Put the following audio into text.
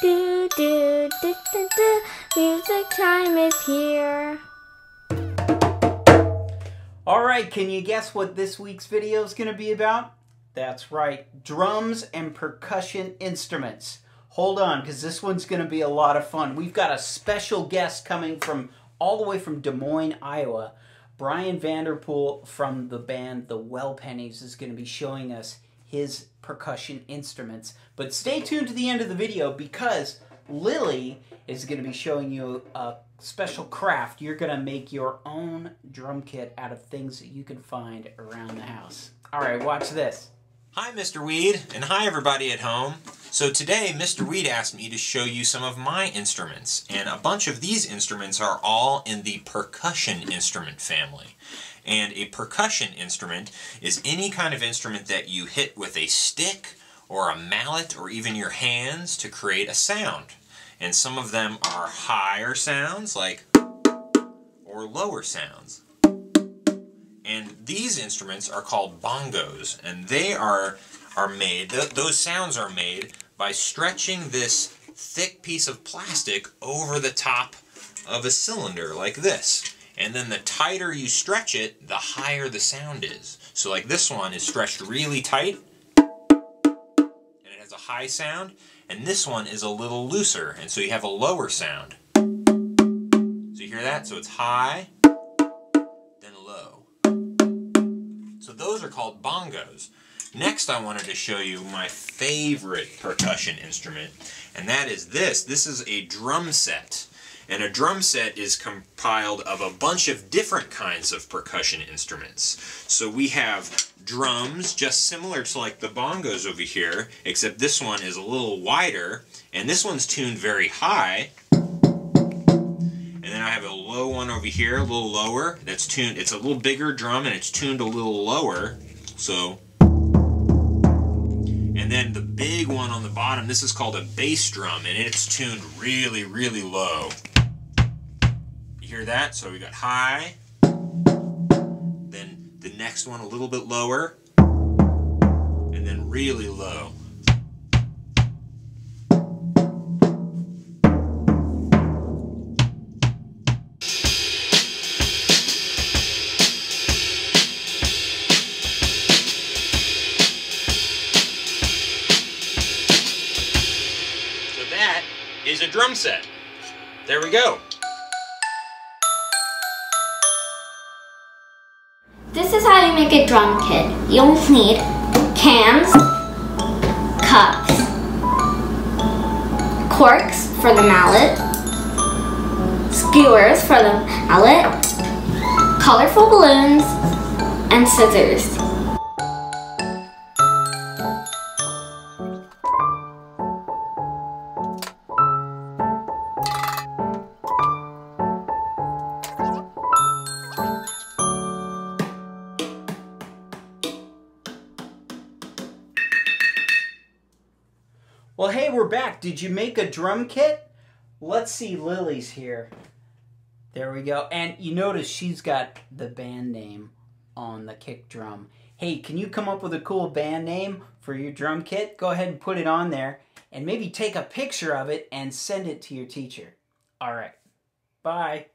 Do do do do do. Music time is here. All right, can you guess what this week's video is going to be about? That's right, drums and percussion instruments. Hold on, because this one's going to be a lot of fun. We've got a special guest coming from all the way from Des Moines, Iowa. Brian Vanderpool from the band The Well Pennies is going to be showing us his percussion instruments. But stay tuned to the end of the video because Lily is going to be showing you a special craft. You're going to make your own drum kit out of things that you can find around the house. All right, watch this. Hi, Mr. Weed, and hi, everybody at home. So today, Mr. Weed asked me to show you some of my instruments, and a bunch of these instruments are all in the percussion instrument family. And a percussion instrument is any kind of instrument that you hit with a stick, or a mallet, or even your hands to create a sound. And some of them are higher sounds, like, or lower sounds. And these instruments are called bongos, and they are are made. Th those sounds are made by stretching this thick piece of plastic over the top of a cylinder like this. And then the tighter you stretch it, the higher the sound is. So like this one is stretched really tight, and it has a high sound, and this one is a little looser, and so you have a lower sound. So you hear that? So it's high, then low. So those are called bongos. Next I wanted to show you my favorite percussion instrument, and that is this. This is a drum set. And a drum set is compiled of a bunch of different kinds of percussion instruments. So we have drums, just similar to like the bongos over here, except this one is a little wider, and this one's tuned very high. And then I have a low one over here, a little lower, that's tuned, it's a little bigger drum and it's tuned a little lower. So and then the big one on the bottom, this is called a bass drum, and it's tuned really, really low. Hear that? So we got high, then the next one a little bit lower, and then really low. So that is a drum set. There we go. How you make a drum kit. You'll need cans, cups, corks for the mallet, skewers for the mallet, colorful balloons, and scissors. Well, hey, we're back. Did you make a drum kit? Let's see Lily's here. There we go. And you notice she's got the band name on the kick drum. Hey, can you come up with a cool band name for your drum kit? Go ahead and put it on there and maybe take a picture of it and send it to your teacher. All right. Bye.